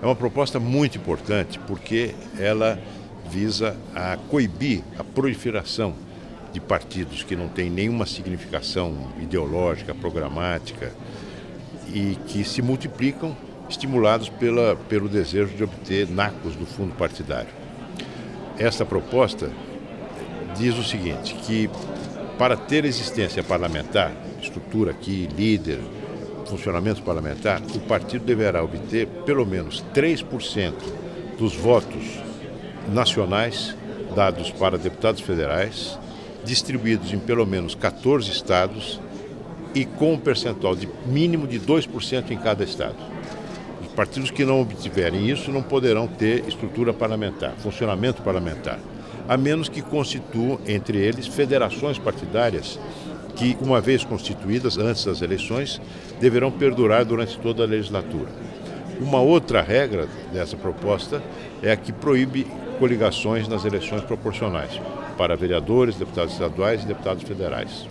É uma proposta muito importante porque ela visa a coibir a proliferação de partidos que não têm nenhuma significação ideológica, programática e que se multiplicam estimulados pela, pelo desejo de obter nacos do fundo partidário. Esta proposta diz o seguinte, que para ter existência parlamentar, estrutura aqui, líder, funcionamento parlamentar, o partido deverá obter pelo menos 3% dos votos nacionais dados para deputados federais, distribuídos em pelo menos 14 estados e com um percentual de mínimo de 2% em cada estado. Os partidos que não obtiverem isso não poderão ter estrutura parlamentar, funcionamento parlamentar, a menos que constituam entre eles federações partidárias que, uma vez constituídas antes das eleições, deverão perdurar durante toda a legislatura. Uma outra regra dessa proposta é a que proíbe coligações nas eleições proporcionais para vereadores, deputados estaduais e deputados federais.